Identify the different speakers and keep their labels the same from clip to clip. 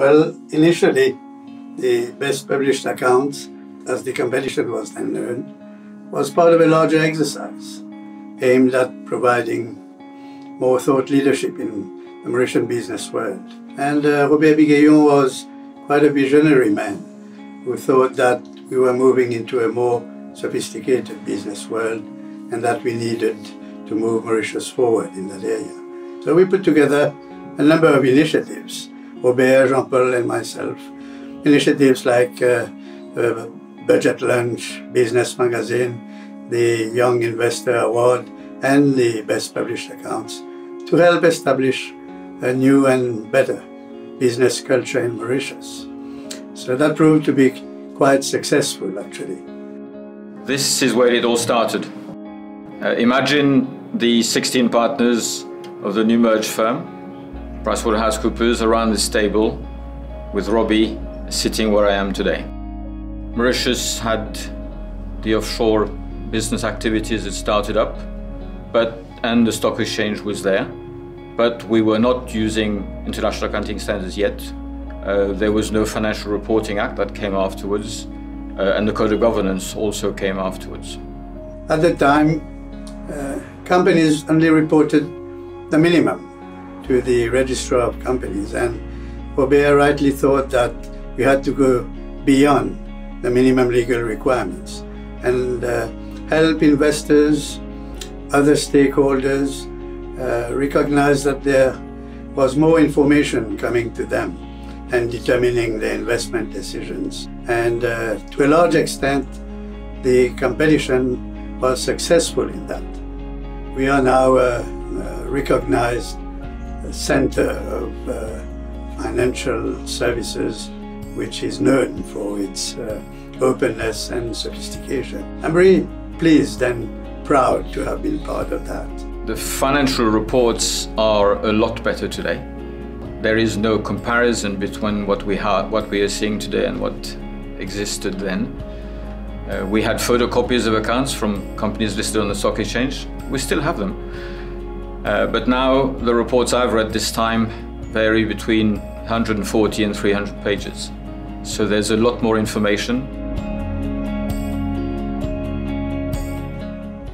Speaker 1: Well, initially, the best published accounts, as the competition was then known, was part of a larger exercise aimed at providing more thought leadership in the Mauritian business world. And uh, Robert Bigayon was quite a visionary man who thought that we were moving into a more sophisticated business world and that we needed to move Mauritius forward in that area. So we put together a number of initiatives, Robert, Jean-Paul and myself, initiatives like uh, uh, Budget Lunch, Business Magazine, the Young Investor Award, and the Best Published Accounts to help establish a new and better business culture in Mauritius. So that proved to be quite successful actually.
Speaker 2: This is where it all started. Uh, imagine the 16 partners of the new merged firm, PricewaterhouseCoopers, around this table with Robbie sitting where I am today. Mauritius had the offshore business activities that started up, but and the stock exchange was there, but we were not using international accounting standards yet. Uh, there was no Financial Reporting Act that came afterwards, uh, and the Code of Governance also came afterwards.
Speaker 1: At the time, uh, companies only reported the minimum to the Registrar of Companies, and Robert rightly thought that we had to go beyond the minimum legal requirements and uh, help investors, other stakeholders uh, recognize that there was more information coming to them and determining their investment decisions. And uh, to a large extent, the competition was successful in that. We are now a, a recognized center of uh, financial services which is known for its uh, openness and sophistication. I'm very pleased and proud to have been part of that.
Speaker 2: The financial reports are a lot better today. There is no comparison between what we, what we are seeing today and what existed then. Uh, we had photocopies of accounts from companies listed on the stock exchange. We still have them. Uh, but now the reports I've read this time vary between 140 and 300 pages. So there's a lot more information.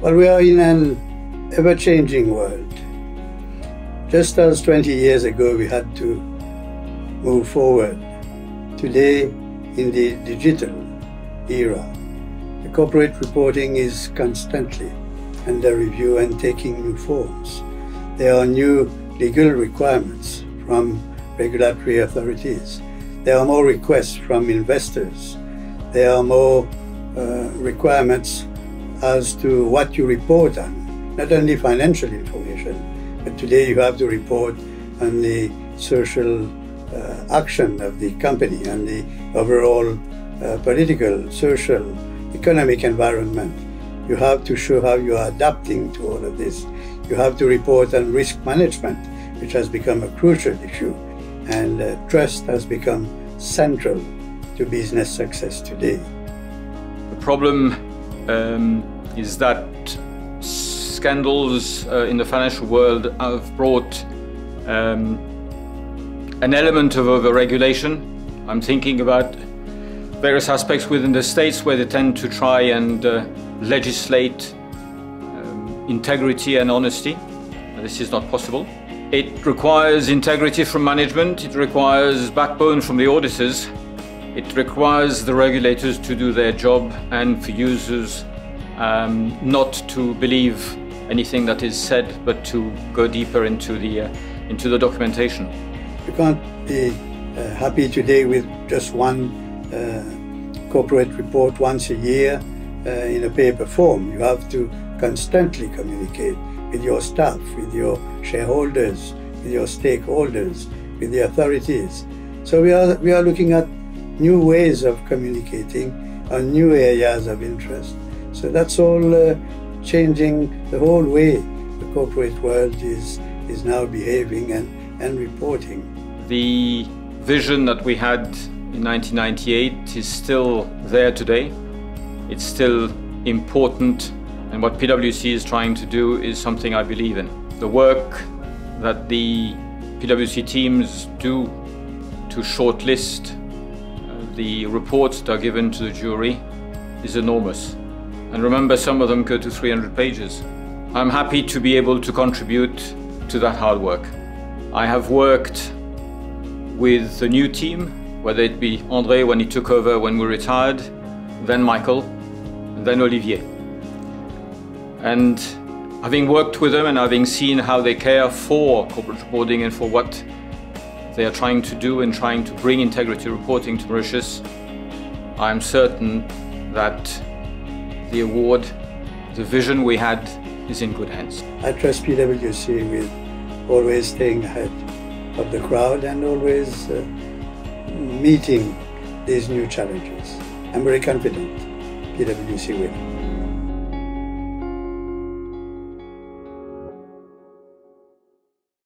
Speaker 1: Well, we are in an ever-changing world. Just as 20 years ago we had to move forward, today in the digital era, the corporate reporting is constantly under review and taking new forms. There are new legal requirements from regulatory authorities there are more requests from investors. There are more uh, requirements as to what you report on, not only financial information, but today you have to report on the social uh, action of the company and the overall uh, political, social, economic environment. You have to show how you are adapting to all of this. You have to report on risk management, which has become a crucial issue and uh, trust has become central to business success today.
Speaker 2: The problem um, is that scandals uh, in the financial world have brought um, an element of overregulation. I'm thinking about various aspects within the states where they tend to try and uh, legislate integrity and honesty. This is not possible. It requires integrity from management, it requires backbone from the auditors, it requires the regulators to do their job and for users um, not to believe anything that is said, but to go deeper into the, uh, into the documentation.
Speaker 1: You can't be uh, happy today with just one uh, corporate report once a year uh, in a paper form. You have to constantly communicate with your staff, with your shareholders, with your stakeholders, with the authorities. So we are, we are looking at new ways of communicating on new areas of interest. So that's all uh, changing the whole way the corporate world is, is now behaving and, and reporting.
Speaker 2: The vision that we had in 1998 is still there today. It's still important and what PwC is trying to do is something I believe in. The work that the PwC teams do to shortlist uh, the reports that are given to the jury is enormous. And remember, some of them go to 300 pages. I'm happy to be able to contribute to that hard work. I have worked with the new team, whether it be André when he took over when we retired, then Michael, then Olivier. And having worked with them and having seen how they care for corporate reporting and for what they are trying to do and trying to bring integrity reporting to Mauritius, I'm certain that the award, the vision we had, is in good hands.
Speaker 1: I trust PwC with always staying ahead of the crowd and always uh, meeting these new challenges. I'm very confident PwC will.